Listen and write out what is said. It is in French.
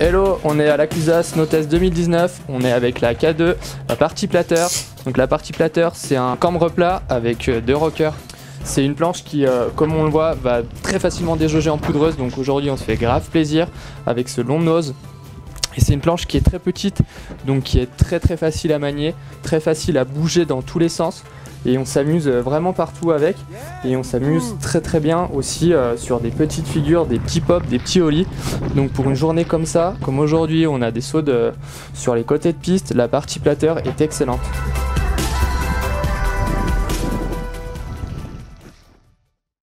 Hello, on est à l'Acusa Snowtest 2019, on est avec la K2, la partie plateur. Donc la partie plateur c'est un cambre plat avec euh, deux rockers. C'est une planche qui, euh, comme on le voit, va très facilement déjauger en poudreuse. Donc aujourd'hui on se fait grave plaisir avec ce long nose. Et c'est une planche qui est très petite, donc qui est très très facile à manier, très facile à bouger dans tous les sens et on s'amuse vraiment partout avec et on s'amuse très très bien aussi euh, sur des petites figures, des petits pops, des petits ollies. Donc pour une journée comme ça, comme aujourd'hui on a des sauts sur les côtés de piste, la partie plateur est excellente.